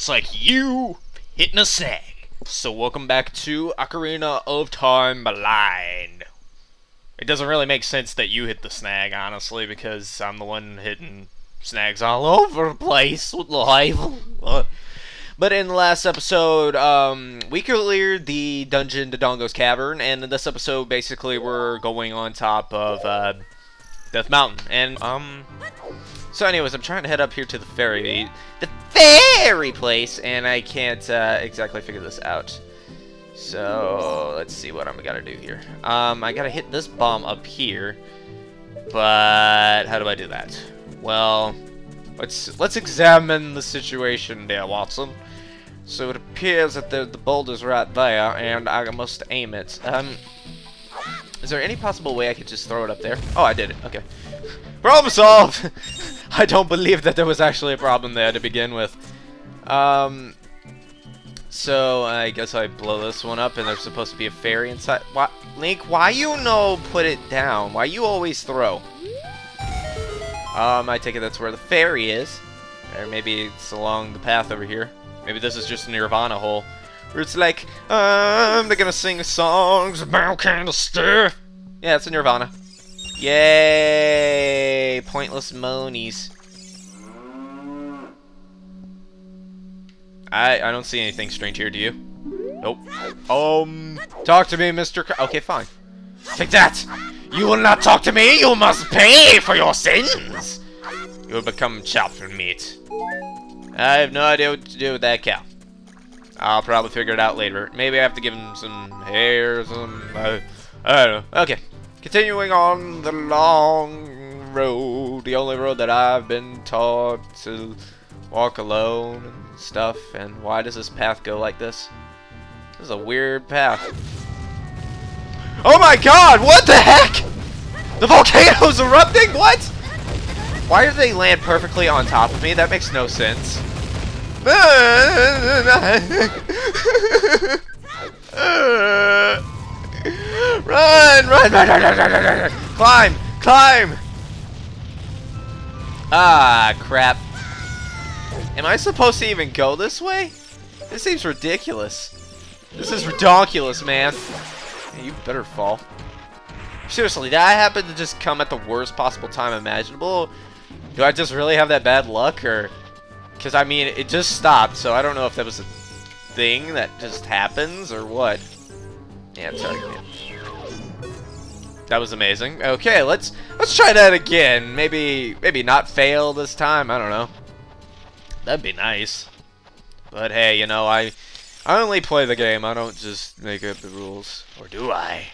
looks like you hitting a snag. So welcome back to Ocarina of Time Blind. It doesn't really make sense that you hit the snag, honestly, because I'm the one hitting snags all over the place with life. But in the last episode, um, we cleared the dungeon Dodongo's Cavern, and in this episode, basically, we're going on top of uh, Death Mountain. And, um, so anyways, I'm trying to head up here to the fairy, the fairy place, and I can't uh, exactly figure this out. So, let's see what I'm gonna do here. Um, I gotta hit this bomb up here, but how do I do that? Well, let's let's examine the situation there, Watson. So it appears that the, the boulder's right there, and I must aim it. Um, is there any possible way I could just throw it up there? Oh, I did it. Okay. Problem solved! I don't believe that there was actually a problem there to begin with. Um, so I guess I blow this one up, and there's supposed to be a fairy inside. Why, Link? Why you no put it down? Why you always throw? Um, I take it that's where the fairy is, or maybe it's along the path over here. Maybe this is just a Nirvana hole, where it's like, um, they're gonna sing songs about kind of. Yeah, it's a Nirvana. Yay! Pointless monies. I I don't see anything strange here. Do you? Nope. Um, talk to me, Mr. C okay, fine. Take that! You will not talk to me. You must pay for your sins. You will become chopped for meat. I have no idea what to do with that cow. I'll probably figure it out later. Maybe I have to give him some hair or some... I don't know. Okay. Continuing on the long road. The only road that I've been taught to walk alone and stuff. And why does this path go like this? This is a weird path. Oh my god! What the heck? The volcano's erupting? What? Why do they land perfectly on top of me? That makes no sense. Run, run, run, run, run, run, run, Climb, climb! Ah, crap. Am I supposed to even go this way? This seems ridiculous. This is ridiculous, man. Hey, you better fall. Seriously, did I happen to just come at the worst possible time imaginable? Do I just really have that bad luck, or... Because, I mean, it just stopped, so I don't know if that was a thing that just happens, or what. Yeah, sorry. That was amazing. Okay, let's let's try that again. Maybe maybe not fail this time. I don't know. That'd be nice. But hey, you know, I I only play the game. I don't just make up the rules. Or do I?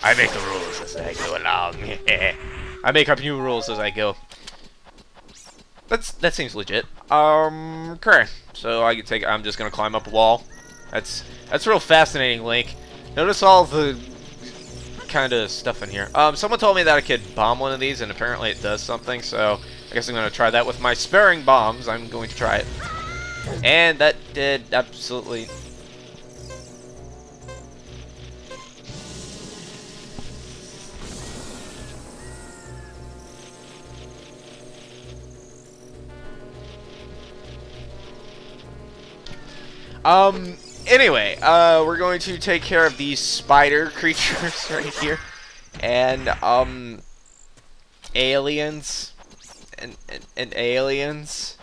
I make the rules as I go along. I make up new rules as I go. That's that seems legit. Um, okay. So I can take. I'm just gonna climb up a wall. That's that's real fascinating, Link. Notice all the kind of stuff in here. Um, someone told me that I could bomb one of these, and apparently it does something. So I guess I'm gonna try that with my sparing bombs. I'm going to try it, and that did absolutely Um, anyway, uh, we're going to take care of these spider creatures right here. And, um, aliens. And, and, and aliens.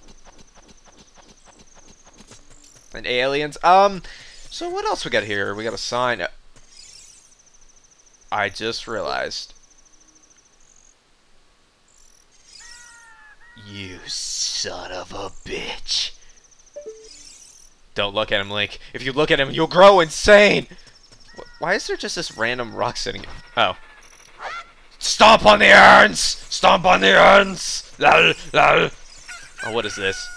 And aliens. Um, so what else we got here? We got a sign. I just realized. You son of a bitch. Don't look at him, Link. If you look at him, you'll grow insane! Why is there just this random rock sitting... Oh. Stomp on the urns! Stomp on the urns! Lol, lol. Oh, what is this?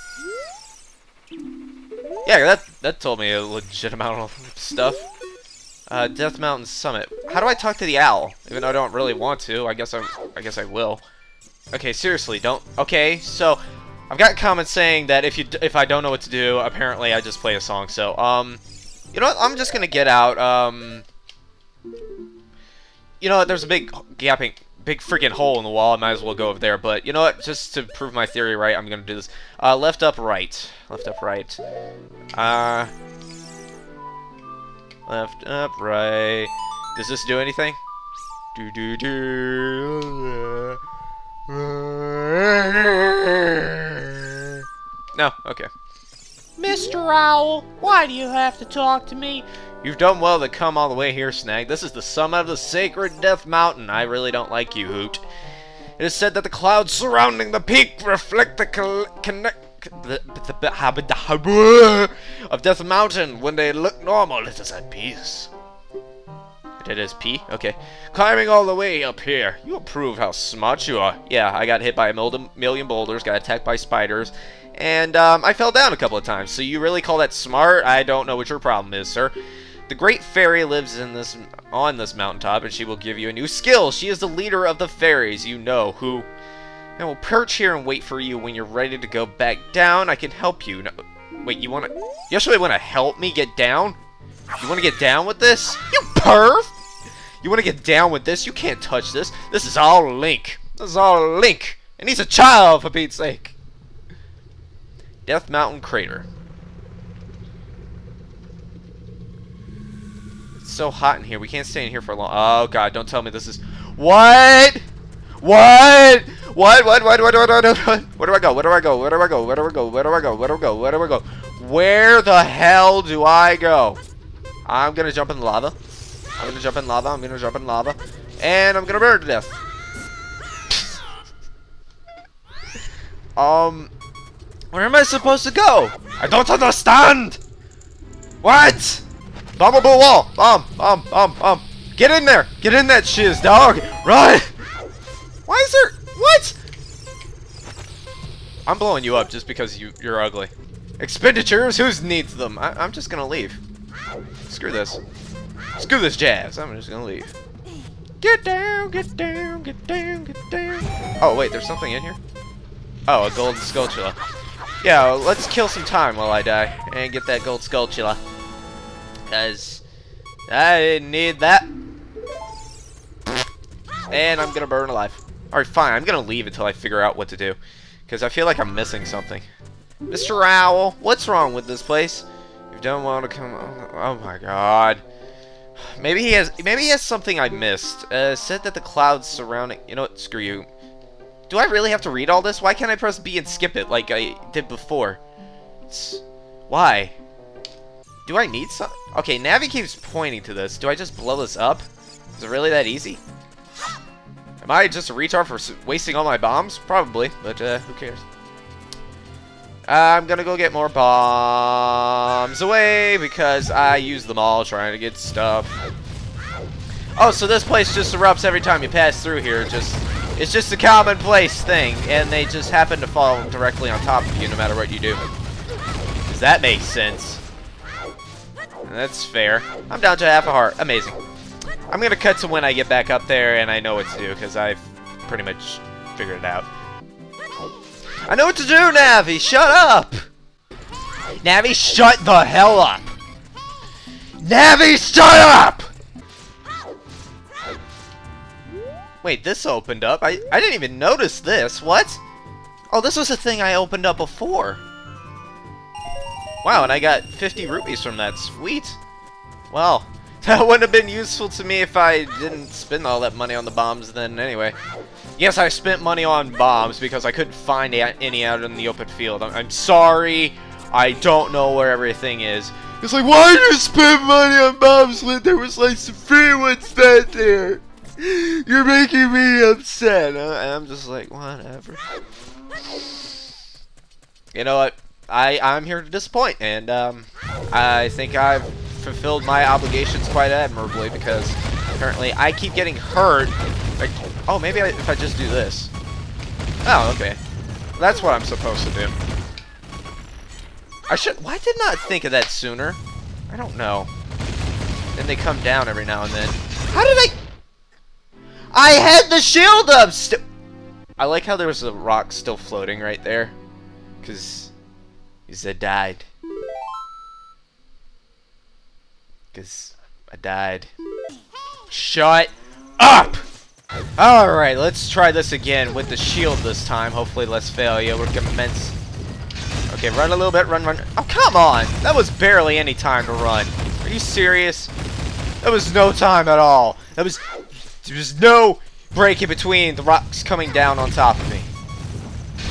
Yeah, that that told me a legit amount of stuff. Uh, Death Mountain Summit. How do I talk to the owl? Even though I don't really want to, I guess I, I guess I will. Okay, seriously, don't. Okay, so I've got comments saying that if you if I don't know what to do, apparently I just play a song. So, um, you know what? I'm just gonna get out. Um, you know what? There's a big gaping big freaking hole in the wall. I might as well go over there. But you know what? Just to prove my theory right, I'm gonna do this. Uh, left up, right. Left up, right. Uh, left up, right. Does this do anything? Do do do. No. Okay. Mr. Owl, why do you have to talk to me? You've done well to come all the way here, Snag. This is the summit of the sacred Death Mountain. I really don't like you, Hoot. It is said that the clouds surrounding the peak reflect the connect the, the, the, of Death Mountain. When they look normal, it is at peace. It is P? Okay. Climbing all the way up here. You prove how smart you are. Yeah, I got hit by a million boulders, got attacked by spiders, and um, I fell down a couple of times. So you really call that smart? I don't know what your problem is, sir. The Great Fairy lives in this on this mountaintop, and she will give you a new skill. She is the leader of the fairies, you know, who and will perch here and wait for you when you're ready to go back down. I can help you. No, wait, you want to... You actually want to help me get down? You want to get down with this? You perv! You want to get down with this? You can't touch this. This is all Link. This is all Link. And he's a child, for Pete's sake. Death Mountain Crater. It's so hot in here. We can't stay in here for long. Oh, God. Don't tell me this is... What? What? What? What? What? What? What? What? Where do I go? Where do I go? Where do I go? Where do I go? Where do I go? Where do I go? Where do I go? Where the hell do I go? I'm gonna jump in the lava. I'm gonna jump in lava. I'm gonna jump in lava. And I'm gonna burn to death. um, where am I supposed to go? I don't understand. What? Bomb boo wall. Bomb, bomb, bomb, bomb. Get in there. Get in that shiz, dog. Run. Why is there... What? I'm blowing you up just because you, you're ugly. Expenditures? Who needs them? I, I'm just gonna leave. Screw this. Screw this jazz. I'm just gonna leave. Get down, get down, get down, get down. Oh, wait, there's something in here? Oh, a gold Skulltula. Yeah, let's kill some time while I die and get that gold Skulltula. Because I need that. And I'm gonna burn alive. Alright, fine. I'm gonna leave until I figure out what to do. Because I feel like I'm missing something. Mr. Owl, what's wrong with this place? You don't want to come... Oh my god. Maybe he has maybe he has something I missed. Uh, said that the clouds surrounding... You know what? Screw you. Do I really have to read all this? Why can't I press B and skip it like I did before? It's... Why? Do I need some? Okay, Navi keeps pointing to this. Do I just blow this up? Is it really that easy? Am I just a retard for wasting all my bombs? Probably, but uh, who cares? I'm gonna go get more bombs away because I use them all trying to get stuff. Oh, so this place just erupts every time you pass through here. Just It's just a commonplace thing, and they just happen to fall directly on top of you no matter what you do. Does that make sense? That's fair. I'm down to half a heart. Amazing. I'm to cut to when I get back up there and I know what to do because I've pretty much figured it out. I know what to do, Navi! Shut up! Navi, shut the hell up! Navi, shut up! Wait, this opened up. I, I didn't even notice this. What? Oh, this was a thing I opened up before. Wow, and I got 50 rupees from that. Sweet. Well, that wouldn't have been useful to me if I didn't spend all that money on the bombs then anyway. Yes, I spent money on bombs because I couldn't find any out in the open field. I'm, I'm sorry. I don't know where everything is. It's like, why did you spend money on bombs when there was like some free ones that there? You're making me upset. And I'm just like, whatever. You know what? I, I'm here to disappoint, and um, I think I've fulfilled my obligations quite admirably because apparently I keep getting hurt. Oh, maybe I, if I just do this. Oh, okay. That's what I'm supposed to do. I should. Why didn't I think of that sooner? I don't know. Then they come down every now and then. How did I? I had the shield up. St I like how there was a rock still floating right there, cause, cause I died. Because I died. Shut up! Alright, let's try this again with the shield this time. Hopefully less failure. We're commence. Okay, run a little bit. Run, run. Oh, come on! That was barely any time to run. Are you serious? That was no time at all. That was... There was no break in between the rocks coming down on top of me.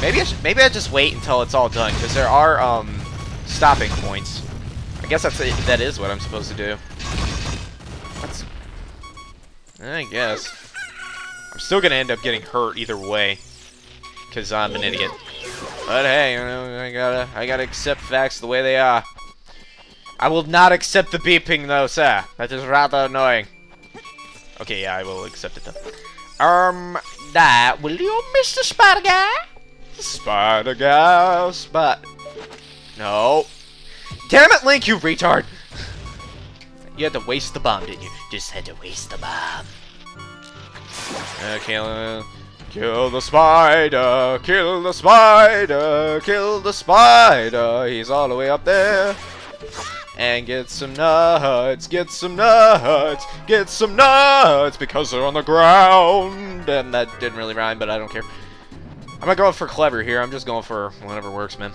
Maybe I should, maybe I just wait until it's all done, because there are, um, stopping points. I guess that's that is what I'm supposed to do. That's... I guess. I'm still gonna end up getting hurt either way, because I'm an idiot. But hey, I gotta, I gotta accept facts the way they are. I will not accept the beeping though, sir. That is rather annoying. Okay, yeah, I will accept it though. Um, that will you, Mr. Spider Guy? Spider Guy, Spot. No. Damn it, Link, you retard! You had to waste the bomb, didn't you? Just had to waste the bomb. Uh, kill the spider, kill the spider, kill the spider. He's all the way up there. And get some nuts, get some nuts, get some nuts, because they're on the ground. And that didn't really rhyme, but I don't care. I'm not going for clever here, I'm just going for whatever works, man.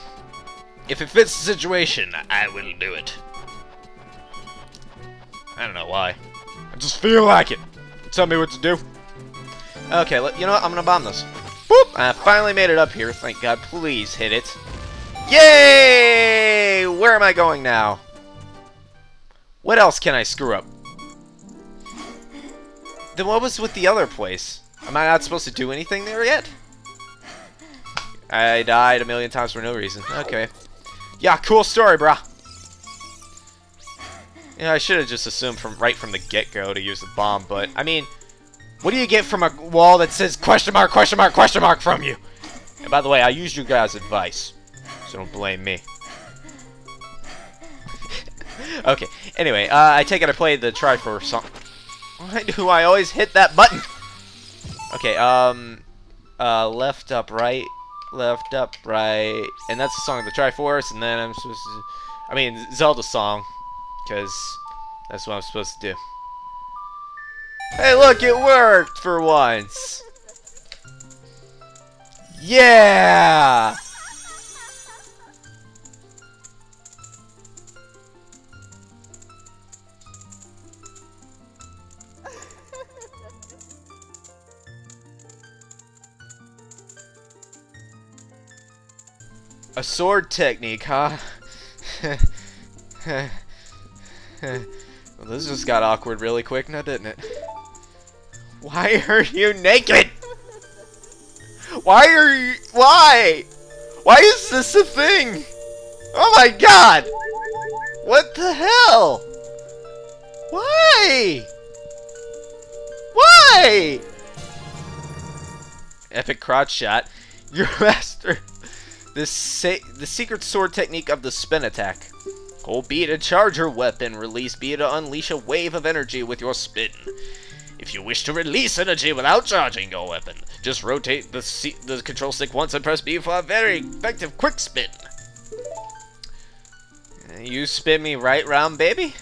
If it fits the situation, I will do it. I don't know why. I just feel like it. Tell me what to do. Okay, you know what? I'm gonna bomb this. Boop! I finally made it up here, thank God. Please hit it. Yay! Where am I going now? What else can I screw up? Then what was with the other place? Am I not supposed to do anything there yet? I died a million times for no reason. Okay. Yeah, cool story, brah. Yeah, I should have just assumed from right from the get-go to use the bomb, but, I mean, what do you get from a wall that says question mark, question mark, question mark from you? And by the way, I used you guys' advice, so don't blame me. okay, anyway, uh, I take it I played the Triforce song. Why do I always hit that button? Okay, um, uh, left, up, right, left, up, right, and that's the song of the Triforce, and then I'm supposed to, I mean, Zelda song, because that's what I'm supposed to do. Hey, look, it worked for once. Yeah! A sword technique, huh? well, this just got awkward really quick now, didn't it? Why are you naked? Why are you... Why? Why is this a thing? Oh my god! What the hell? Why? Why? Epic crotch shot. Your master. The, the secret sword technique of the spin attack. Hold B to charge your weapon. Release B to unleash a wave of energy with your spin. If you wish to release energy without charging your weapon, just rotate the, C the control stick once and press B for a very effective quick spin. You spin me right round, baby?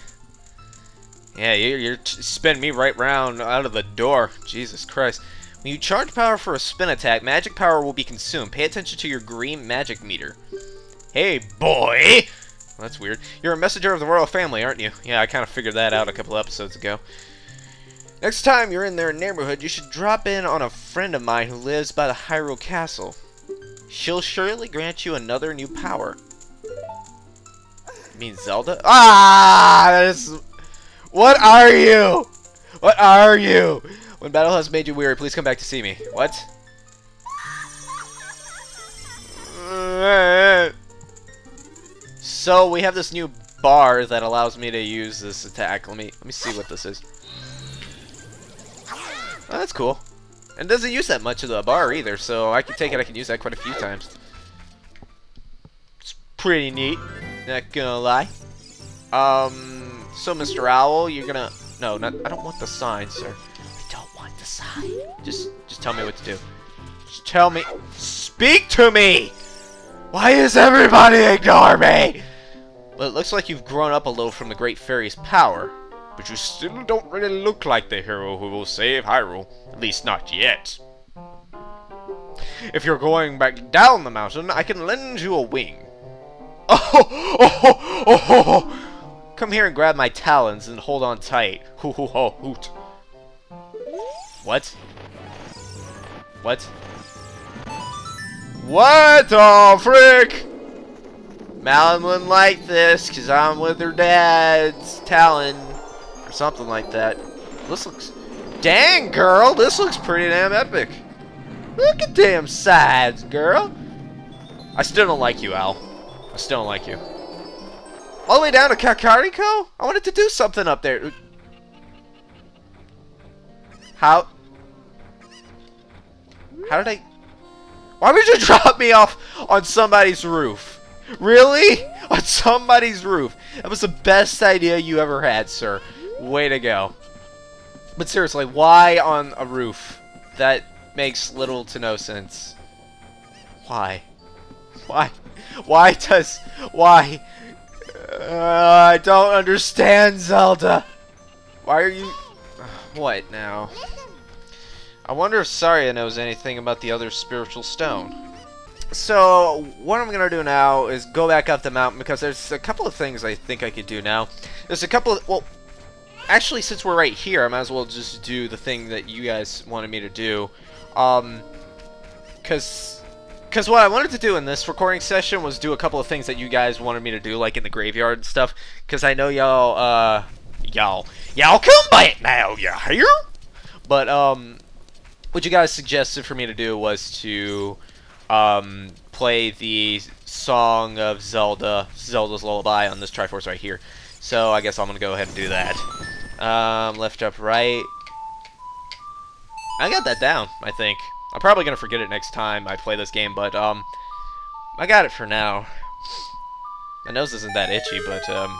Yeah, you're, you're spin me right round out of the door. Jesus Christ. When you charge power for a spin attack, magic power will be consumed. Pay attention to your green magic meter. Hey, boy! Well, that's weird. You're a messenger of the royal family, aren't you? Yeah, I kind of figured that out a couple episodes ago. Next time you're in their neighborhood, you should drop in on a friend of mine who lives by the Hyrule Castle. She'll surely grant you another new power. You mean Zelda? Ah! What are you? What are you? When battle has made you weary, please come back to see me. What? So we have this new bar that allows me to use this attack. Let me let me see what this is. That's cool. And doesn't use that much of the bar either, so I can take it I can use that quite a few times. It's pretty neat, not gonna lie. Um, so Mr. Owl, you're gonna... No, not, I don't want the sign, sir. I don't want the sign. Just, just tell me what to do. Just tell me... Speak to me! Why does everybody ignore me? Well, it looks like you've grown up a little from the Great Fairy's power. But you still don't really look like the hero who will save Hyrule. At least not yet. If you're going back down the mountain, I can lend you a wing. Oh, oh, oh, oh, Come here and grab my talons and hold on tight. Hoo hoo ho hoot. What? What? What the frick? Malon wouldn't like this because I'm with her dad's talon or something like that. This looks... Dang, girl, this looks pretty damn epic. Look at damn sides, girl. I still don't like you, Al. I still don't like you. All the way down to Kakariko? I wanted to do something up there. How? How did I... Why would you drop me off on somebody's roof? Really? On somebody's roof. That was the best idea you ever had, sir. Way to go. But seriously, why on a roof? That makes little to no sense. Why? Why? Why does... Why? Uh, I don't understand, Zelda. Why are you... What now? I wonder if Saria knows anything about the other spiritual stone. So, what I'm going to do now is go back up the mountain because there's a couple of things I think I could do now. There's a couple of... Well, actually, since we're right here, I might as well just do the thing that you guys wanted me to do. Um, because... Because what I wanted to do in this recording session was do a couple of things that you guys wanted me to do, like in the graveyard and stuff. Because I know y'all, uh... Y'all... Y'all come back now, you hear? But, um... What you guys suggested for me to do was to... Um, play the song of Zelda, Zelda's Lullaby on this Triforce right here. So I guess I'm to go ahead and do that. Um, left, up, right. I got that down, I think. I'm probably going to forget it next time I play this game, but, um, I got it for now. My nose isn't that itchy, but, um,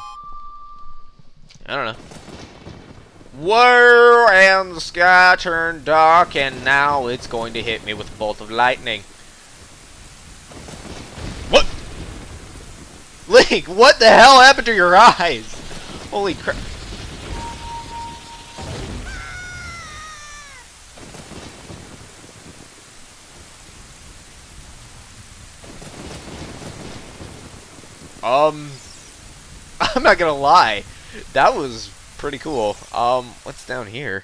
I don't know. Whoa, and the sky turned dark, and now it's going to hit me with a bolt of lightning. What? Link, what the hell happened to your eyes? Holy crap. Um, I'm not gonna lie, that was pretty cool. Um, what's down here?